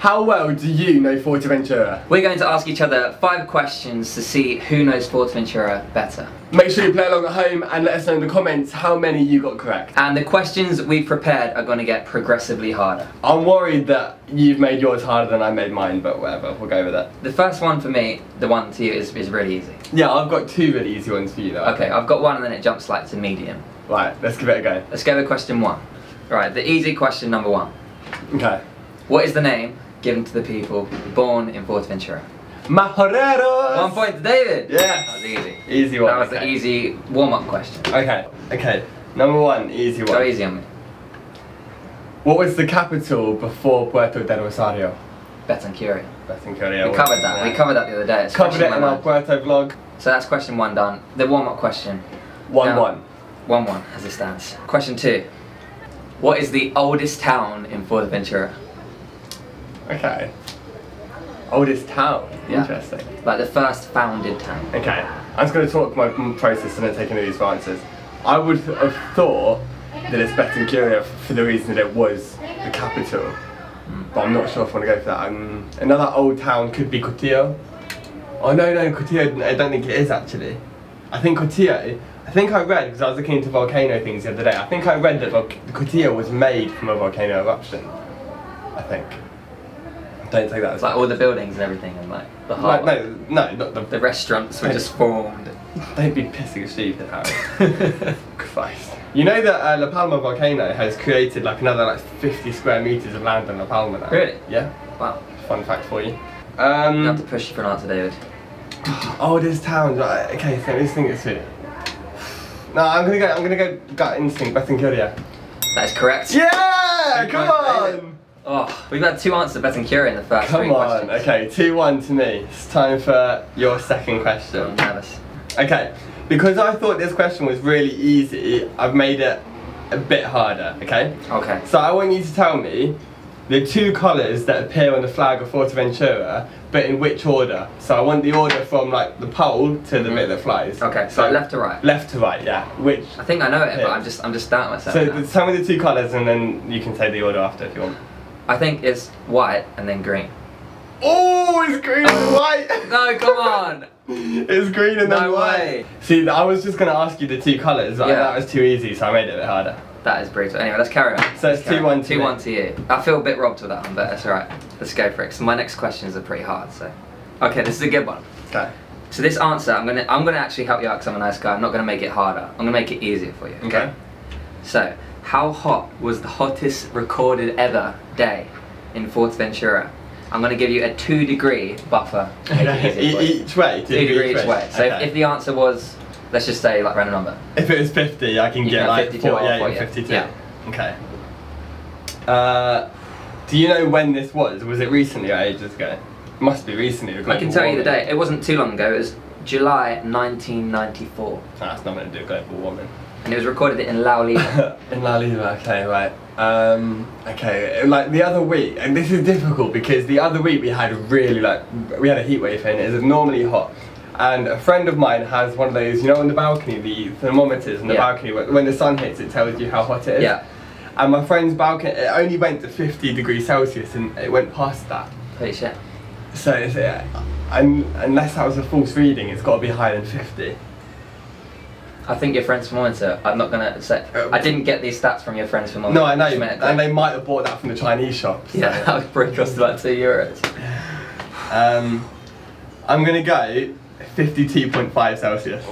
How well do you know Fuerteventura? We're going to ask each other five questions to see who knows Fuerteventura better. Make sure you play along at home and let us know in the comments how many you got correct. And the questions we've prepared are going to get progressively harder. I'm worried that you've made yours harder than I made mine, but whatever, we'll go with it. The first one for me, the one to you, is, is really easy. Yeah, I've got two really easy ones for you though. Okay, I've got one and then it jumps like to medium. Right, let's give it a go. Let's go with question one. Right, the easy question number one. Okay. What is the name given to the people born in Fuerteventura? Majoreros! One point to David! Yes. That was easy. Easy one. That was the easy warm-up question. Okay, okay. Number one, easy one. Go easy on me. What was the capital before Puerto del Rosario? Betancuria. Betancuria. We covered that. We covered that the other day. It's Covered it in our. Puerto vlog. So that's question one done. The warm-up question. 1 Now- 1. 1-1 as it stands. Question two. What is the oldest town in Fuerteventura? Okay. Oldest town. Yeah. Interesting. Like the first founded town. Okay. I'm just going to talk my process and then take any of these answers. I would have thought that it's Betancuria for the reason that it was the capital. But I'm not sure if I want to go for that. Um, another old town could be Cotillo. Oh no, no, Cotillo, I don't think it is actually. I think Cotillo, I think I read, because I was looking into volcano things the other day, I think I read that Vol- Cotillo was made from a volcano eruption. I think. Don't take that as It's like all the buildings and everything and like the no, heart. no, no, not the, The restaurants were just formed. Don't be pissing stupid, Harry. Christ. You know that uh, La Palma volcano has created like another like 50 square meters of land on La Palma now. Really? Yeah. Wow. Fun fact for you. I have Um, to push you for an answer, David. oldest towns. Right. Okay, so this thing is through. No, I'm gonna go. I'm gonna go gut instinct. Betancuria. That is correct. Yeah! Come on. Oh, we've had two answers to Betancuria in the first three Come on. questions. Okay, two one to me. It's time for your second question. I'm nervous. Okay, because I thought this question was really easy, I've made it a bit harder, okay? Okay. So I want you to tell me the two colours that appear on the flag of Fuerteventura, but in which order? So I want the order from like the pole to the bit that flies. Okay, so left to right. Left to right, yeah. Which? I think I know it, but I'm just I'm just doubting myself. So now. tell me the two colours and then you can say the order after if you want. I think it's white and then green. Oh, it's green and white! No, come on. It's green and then No white. way. See, I was just going to ask you the two colours, but Yeah. that was too easy, so I made it a bit harder. That is brutal. Anyway, let's carry on. So it's Let's carry 2-1 on. to 2-1 me. to you. I feel a bit robbed with that one, but that's alright. Let's go for it. So my next questions are pretty hard, so. Okay, this is a good one. Okay. So this answer, I'm gonna I'm gonna actually help you out because I'm a nice guy. I'm not gonna make it harder. I'm gonna make it easier for you. Okay. Okay. So, how hot was the hottest recorded ever day in Fuerteventura? I'm gonna give you a two degree buffer. to Make it easier for you. Each way? Two degree each way. So if, Okay. if the answer was, let's just say like random number. If it was 50, I can You get can like 52 or 48 or 40, 52. yeah. Okay. Uh, do you know when this was? Was it recently or ages ago? Must be recently. I can global tell you the warming. date. It wasn't too long ago. It was July 1994, Ah, That's not going to do global warming. And it was recorded in Laulima. In La Liga, okay, right. Um, okay, like the other week, and this is difficult because the other week we had really like, we had a heat wave and it is normally hot. And a friend of mine has one of those, you know, on the balcony, the thermometers on the Yeah. balcony, when the sun hits, it tells you how hot it is. Yeah. And my friend's balcony, it only went to 50 degrees Celsius and it went past that. Holy shit. So, it's, uh, un unless that was a false reading, it's got to be higher than 50. I think your friend's from thermometer. I'm not gonna say. I didn't get these stats from your friend's from thermometer. No, I know, minute, and they might have bought that from the Chinese shop. so- Yeah, that would probably cost about two euros. Um, I'm gonna go 52.5 Celsius.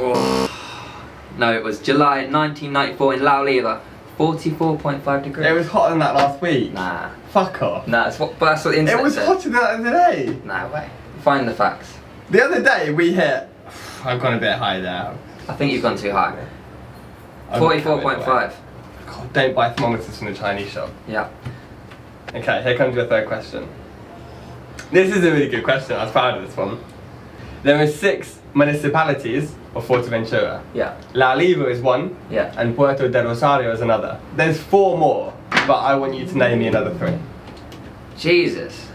No, it was July 1994 in Laulima, 44.5 degrees. It was hotter than that last week. Nah, Fuck off. nah, that's what, but that's what the It was said. hotter than that today. Nah, way. Find the facts. The other day we hit. I've gone a bit high there. I think you've gone too high. I'm 44.5. God, don't buy thermometers from the Chinese shop. Yeah. Okay, here comes your third question. This is a really good question. I was proud of this one. There are six municipalities of Fuerteventura. Yeah. La Oliva is one, Yeah. and Puerto del Rosario is another. There's four more, but I want you to name me another three. Jesus.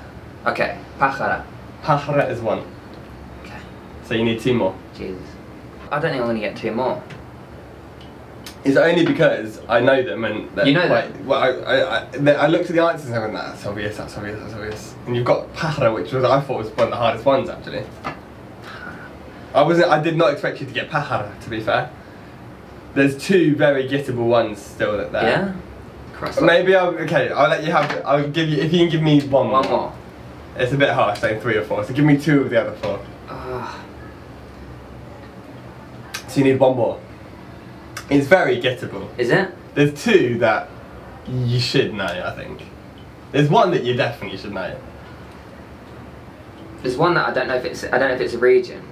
Okay. Pájara. Pajara is one, Okay. so you need two more. Jesus. I don't think I'm gonna get two more. It's only because I know them and they're You know quite, them? Well, I, I, I, I looked at the answers and I went, that's obvious, that's obvious, that's obvious. And you've got Pájaro, which was I thought was one of the hardest ones actually. I wasn't. I did not expect you to get Pájaro. To be fair, there's two very gettable ones still that there. Yeah. Cross. Maybe I'll okay. I'll let you have. I'll give you if you can give me one more. One more. It's a bit harsh saying three or four. So give me two of the other four. Ah, So you need one more. It's very gettable. is it? There's two that you should know. I think. There's one that you definitely should know. There's one that I don't know if it's I don't know if it's a region.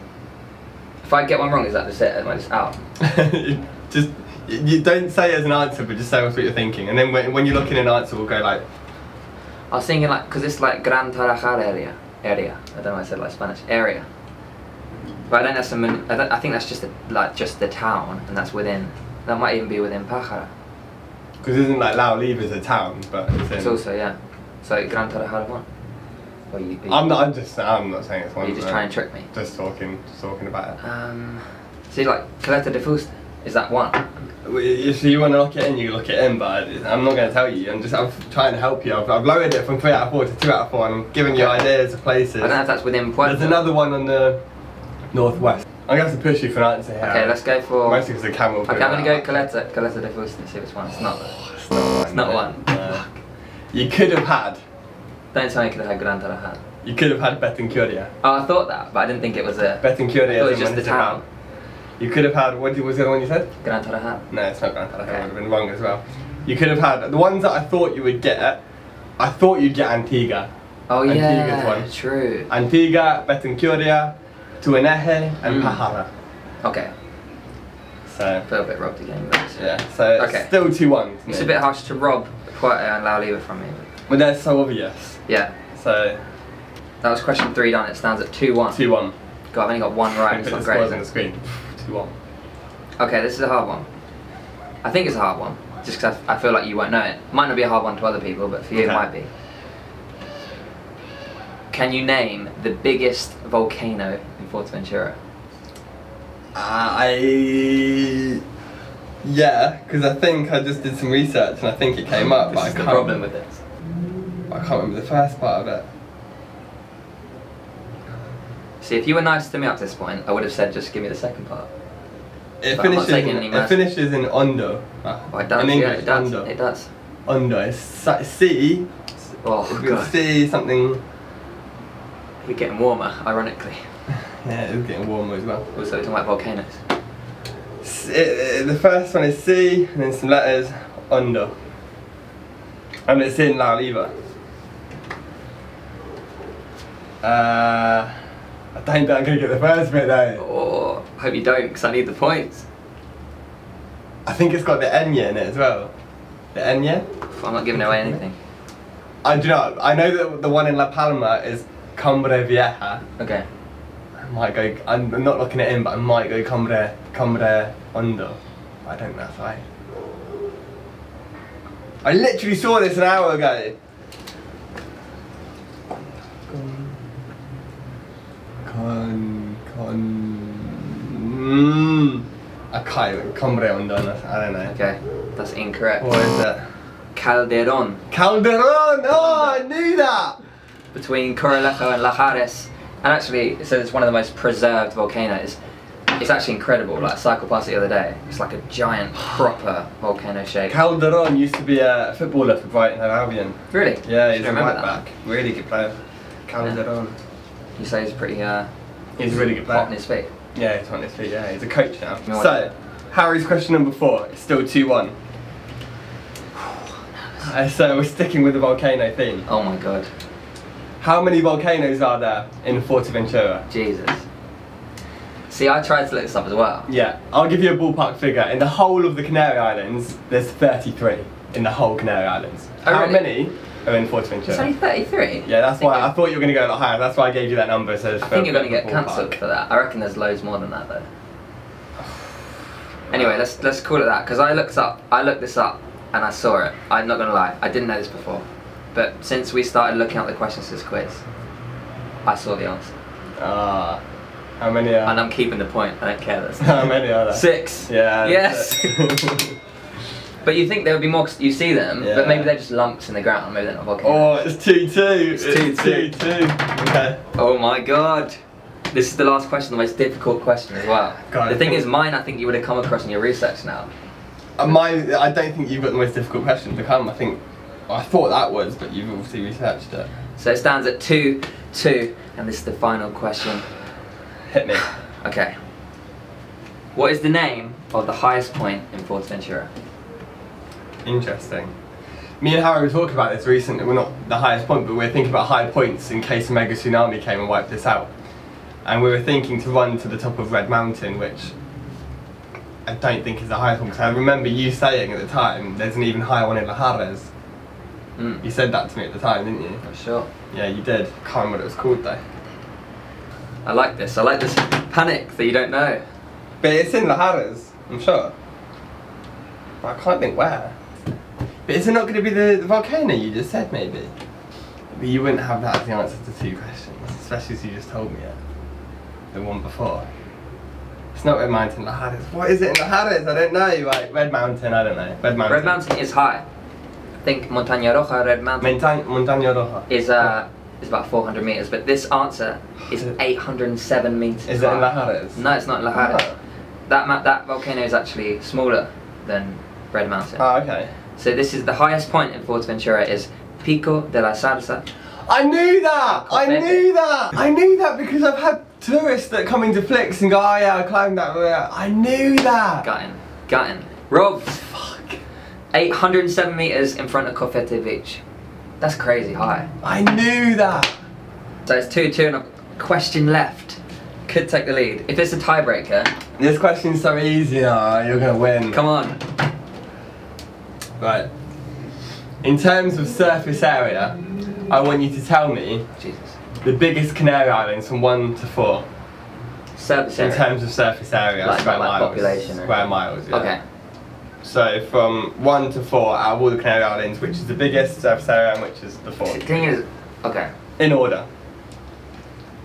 If I get one wrong, is that just it? Am I just out? just you you don't say it as an answer, but just say what you're thinking. And then when, when you're looking at an answer, we'll go like, I was thinking like because it's like Gran Tarajal area. Area. I don't know why I said like Spanish. Area. But I don't know some. I, don't, I think that's just a, like just the town, and that's within. That might even be within Pájaro. because isn't like Lao is a town, but it's, in, It's also yeah. So Gran one. Or you, you, I'm not. I'm just. I'm not saying it's one. you just trying to trick me. Just talking. Just talking about it. Um, see like Caleta de Fuste. Is that one? If you want to look it in, you look it in, but I'm not going to tell you. I'm just I'm trying to help you. I've, I've lowered it from three out of four to two out of four, and I'm giving you ideas of places. I don't know if that's within Puerto. There's another one on the northwest. I'm going to have to push you for an answer here. Okay, let's go for. Mostly because the camera. will Okay, I'm gonna out. go Caleta, Caleta de Fuste and see which one. It's not. Oh, it's not one. It's not one. No. You could have had. Don't tell me you could have had Gran Tarajal. You could have had Betancuria. Oh, I thought that, but I didn't think it was a Betancuria I thought it is was just the town. You could have had. What was the other one you said? Gran Tarajal. No, it's not Gran Tarajal. Okay. I would have been wrong as well. You could have had the ones that I thought you would get. I thought you'd get Antigua. Oh yeah. Antigua's yeah, one. true. Antigua, Betancuria, Tuineje, and Mm. Pájaro. Okay, So I feel a bit robbed again. But yeah, so Okay. still two ones. It's a bit harsh to rob Puerto and La Oliva from me. but they're so obvious. Yeah, So that was question three done. It stands at two one. two one. God, I've only got one right. It's not great. on the screen. Two one. Okay, this is a hard one. I think it's a hard one, just because I, I feel like you won't know it. Might not be a hard one to other people, but for you Okay. it might be. Can you name the biggest volcano in Fuerteventura? Uh, I yeah, because I think I just did some research and I think it came up, but I can't. problem with this. I can't remember the first part of it. See, if you were nice to me up to this point, I would have said just give me the second part. It But finishes. In, it finishes in Hondo. Uh, Oh, it does. In English, yeah, it does. Hondo. It does. Hondo. It's C. Oh god, C something. you're getting warmer. Ironically, Yeah, it's getting warmer as well. also we're talking about volcanoes. It- it- the first one is C, and then some letters. Hondo. And it's in La Oliva. Uh, I don't think I'm gonna get the first bit though. Oh, I hope you don't, because I need the points. I think it's got the Enya in it as well. The Enya? I'm not giving away anything. I do not. I know that the one in La Palma is Cumbre Vieja. Okay. Might go. I'm not looking at him, but I might go Cumbre Cumbre under. I don't know if I. I literally saw this an hour ago. Con con. Mm, I can't. even- Cumbre Hondo. I don't know. Okay, that's incorrect. What is it? Calderon, Calderon! Oh, I knew that! between Corralejo and Lajares. And actually, so it's one of the most preserved volcanoes. It's actually incredible. Like, I cycled past it the other day. It's like a giant, proper volcano shape. Calderon used to be a footballer for Brighton and Albion. really? Yeah, he's a right back. Really good player. Calderon. You say he's pretty, uh, He's a really good hot on player. his feet. Yeah, he's on his feet, yeah. He's a coach now. Know So, Harry's question number four. It's still 2 1. Uh, so, we're sticking with the volcano theme. Oh my god. How many volcanoes are there in Fuerteventura? Jesus. See, I tried to look this up as well. Yeah, I'll give you a ballpark figure. In the whole of the Canary Islands, there's 33 in the whole Canary Islands. Oh, How really? many are in Fuerteventura? It's only 33. Yeah, that's why I thought you were going to go a lot higher. That's why I gave you that number. So I think you're going to get cancelled for that. I reckon there's loads more than that though. Anyway, let's let's call it that because I looked up, I looked this up, and I saw it. I'm not gonna lie, I didn't know this before, but since we started looking at the questions for this quiz, I saw the answer. Ah, How many are? And I'm keeping the point. I don't care. That's How many are there? Six. Yeah. Yes. But you think there would be more? you see them, Yeah. but maybe they're just lumps in the ground. Maybe they're not volcanoes. oh, it's two two. It's, two, two two. two. Okay. Oh, my god. This is the last question, the most difficult question as well. God, the thing is, mine I think you would have come across in your research now. Uh, my, I don't think you've got the most difficult question to come. I think I thought that was, but you've obviously researched it. So it stands at 2 2, and this is the final question. Hit me. Okay. What is the name of the highest point in Fort Fuerteventura? Interesting. Me and Harry were talking about this recently. We're not the highest point, but we we're thinking about high points in case a mega tsunami came and wiped this out. And we were thinking to run to the top of Red Mountain, which I don't think is the highest one. Because I remember you saying at the time, there's an even higher one in Lajares. Mm, You said that to me at the time, didn't you? for sure. Yeah, you did. Can't remember what it was called though. I like this. I like this panic that you don't know. But it's in Lajares, I'm sure. But I can't think where. But is it not going to be the, the volcano you just said, maybe? But you wouldn't have that as the answer to two questions, especially as you just told me it. The one before. It's not Red Mountain, Lajares. What is it in Lajares? I don't know. Like Red Mountain, I don't know. Red Mountain. Red Mountain is high. I think Montaña Roja, Red Mountain, Montaña, Montaña Roja. is uh is about 400 meters, but this answer is 807 meters. Is it in. Lajares? No, it's not in Lajares. Oh. That that volcano is actually smaller than Red Mountain. Oh, okay. So this is the highest point in Fuerteventura is Pico de la Zarza. I knew that! I knew that! I knew that because I've had tourists that come into flicks and go, oh yeah, I climbed that. yeah." I knew that! Gutting. Gutting. Rob! Fuck. 807 meters in front of Cofete Beach. That's crazy high. I knew that! So it's 2 2 and a question left. Could take the lead. If it's a tiebreaker, This question's so easy, oh, you're gonna win. come on. Right. In terms of surface area, I want you to tell me Jesus. the biggest Canary Islands from 1 to 4 Surface area. in terms of surface area, Like- square like miles. population Square miles, yeah. Okay. So from 1 to 4 out of all the Canary Islands, which is the biggest surface area and which is the fourth. The thing is, okay. In order.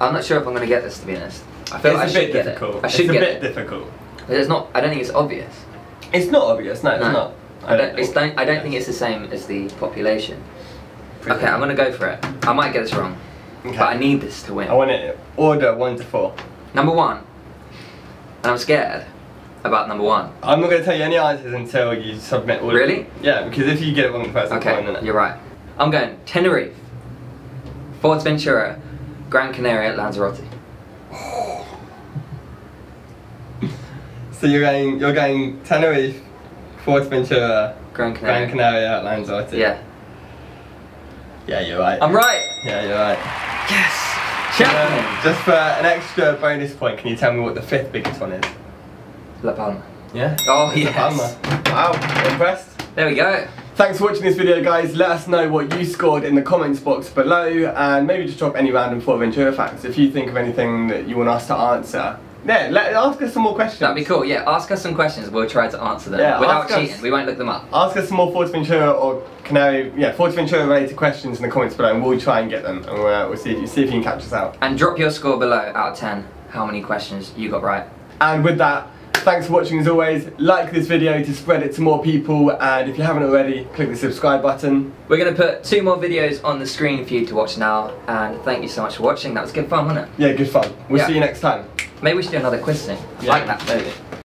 I'm not sure if I'm gonna get this to be honest. I feel it's like I a should bit get difficult. it. I should it's get a bit it. difficult. But it's not. I don't think it's obvious. It's not obvious, no, it's No. not. I don't. Uh, it's think. don't. I don't think it's the same as the population. Okay, I'm gonna go for it. I might get this wrong, Okay. but I need this to win. I want it order 1 to 4. Number one, and I'm scared about number one. I'm not going to tell you any answers until you submit all Really? of them. Yeah, because if you get it wrong the first time, Okay, you're right. I'm going Tenerife, Ventura, Gran Canaria, Lanzarote. So you're going, you're going Tenerife, Fuerteventura, Gran Canaria. Gran Canaria, Lanzarote. Yeah, Yeah, you're right. I'm right. Yeah, you're right. Yes, Um, just for an extra bonus point, can you tell me what the fifth biggest one is? La Palma. Yeah? Oh, yes. Palma. Wow, impressed. There we go. Thanks for watching this video guys, let us know what you scored in the comments box below and maybe just drop any random Fuerteventura facts if you think of anything that you want us to answer. Yeah, let, ask us some more questions. That'd be cool. Yeah, ask us some questions. We'll try to answer them Yeah, without ask us- cheating. We won't look them up. Ask us some more Fuerteventura or Canary, yeah, Fuerteventura related questions in the comments below and we'll try and get them and we'll, uh, we'll see, if you, see if you can catch us out. And drop your score below out of 10. How many questions you got right. And with that, thanks for watching as always. Like this video to spread it to more people and if you haven't already, click the subscribe button. We're going to put two more videos on the screen for you to watch now. And thank you so much for watching. That was good fun, wasn't it? Yeah, good fun. We'll Yeah. see you next time. Maybe we should do another quiz thing. Yeah. Like that. Maybe.